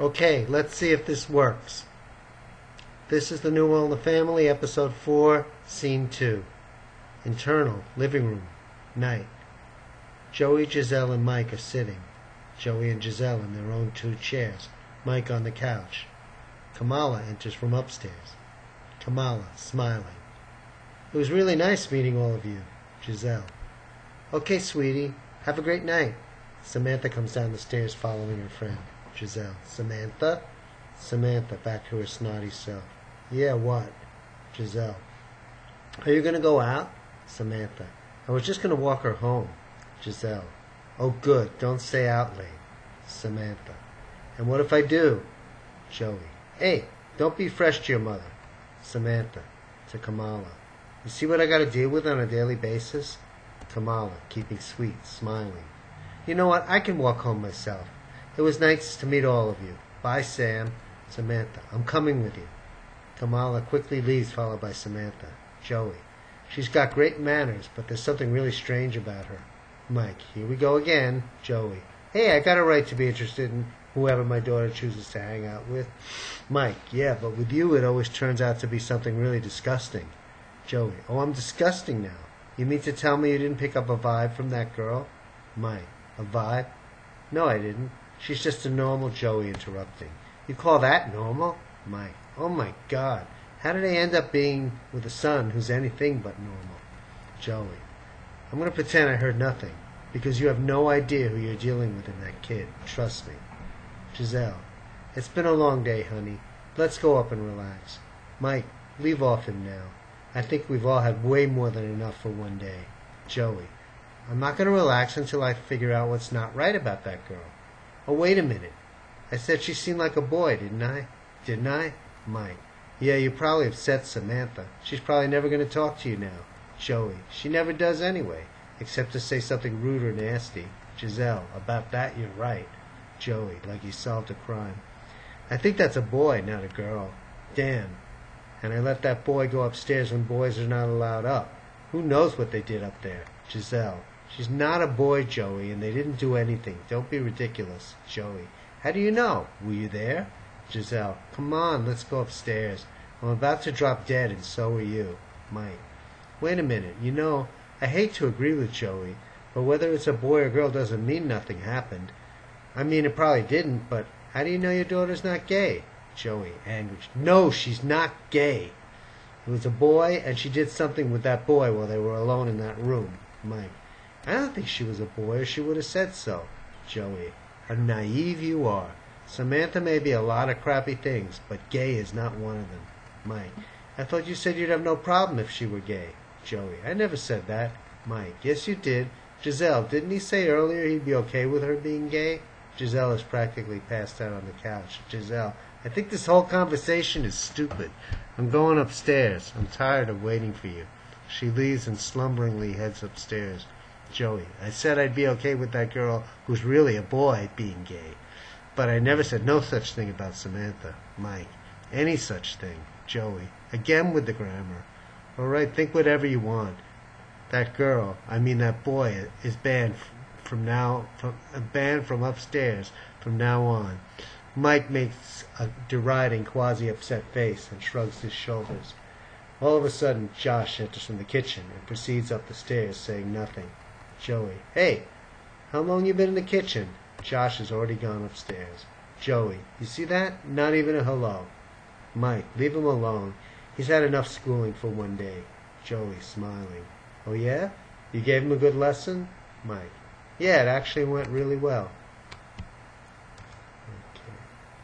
Okay, let's see if this works. This is the New All in the Family, episode 4, scene 2. Internal, living room, night. Joey, Giselle, and Mike are sitting. Joey and Giselle in their own two chairs, Mike on the couch. Kamala enters from upstairs. Kamala, smiling. It was really nice meeting all of you. Giselle. Okay, sweetie. Have a great night. Samantha comes down the stairs following her friend. Giselle. Samantha? Samantha, back to her snotty self. Yeah, what? Giselle. Are you going to go out? Samantha. I was just going to walk her home. Giselle. Oh, good. Don't stay out late. Samantha. And what if I do? Joey. Hey, don't be fresh to your mother. Samantha. To Kamala. You see what I got to deal with on a daily basis? Kamala, keeping sweet, smiling. You know what? I can walk home myself. It was nice to meet all of you. Bye, Sam. Samantha. I'm coming with you. Kamala quickly leaves, followed by Samantha. Joey. She's got great manners, but there's something really strange about her. Mike. Here we go again. Joey. Hey, I got a right to be interested in whoever my daughter chooses to hang out with. Mike. Yeah, but with you it always turns out to be something really disgusting. Joey. Oh, I'm disgusting now. You mean to tell me you didn't pick up a vibe from that girl? Mike. A vibe? No, I didn't. She's just a normal Joey interrupting. You call that normal? Mike. Oh my God. How did I end up being with a son who's anything but normal? Joey. I'm going to pretend I heard nothing, because you have no idea who you're dealing with in that kid. Trust me. Giselle. It's been a long day, honey. Let's go up and relax. Mike, leave off him now. I think we've all had way more than enough for one day. Joey. I'm not going to relax until I figure out what's not right about that girl. Oh, wait a minute. I said she seemed like a boy, didn't I? Didn't I? Mike. Yeah, you probably upset Samantha. She's probably never going to talk to you now. Joey. She never does anyway, except to say something rude or nasty. Giselle. About that, you're right. Joey. Like you solved a crime. I think that's a boy, not a girl. Damn. And I let that boy go upstairs when boys are not allowed up. Who knows what they did up there? Giselle. She's not a boy, Joey, and they didn't do anything. Don't be ridiculous. Joey. How do you know? Were you there? Giselle. Come on, let's go upstairs. I'm about to drop dead, and so are you. Mike. Wait a minute. You know, I hate to agree with Joey, but whether it's a boy or girl doesn't mean nothing happened. I mean, it probably didn't, but how do you know your daughter's not gay? Joey, angry. No, she's not gay. It was a boy, and she did something with that boy while they were alone in that room. Mike. I don't think she was a boy, or she would have said so. Joey. How naive you are. Samantha may be a lot of crappy things, but gay is not one of them. Mike. I thought you said you'd have no problem if she were gay. Joey. I never said that. Mike. Yes, you did. Giselle, didn't he say earlier he'd be okay with her being gay? Giselle is practically passed out on the couch. Giselle. I think this whole conversation is stupid. I'm going upstairs. I'm tired of waiting for you. She leaves and slumberingly heads upstairs. Joey. I said I'd be okay with that girl who's really a boy being gay. But I never said no such thing about Samantha. Mike. Any such thing. Joey. Again with the grammar. All right, think whatever you want. That girl, I mean that boy, is banned from now, from banned from upstairs from now on. Mike makes a deriding, quasi-upset face and shrugs his shoulders. All of a sudden, Josh enters from the kitchen and proceeds up the stairs, saying nothing. Joey. Hey, how long you been in the kitchen? Josh has already gone upstairs. Joey. You see that? Not even a hello. Mike. Leave him alone. He's had enough schooling for one day. Joey, smiling. Oh, yeah? You gave him a good lesson? Mike. Yeah, it actually went really well.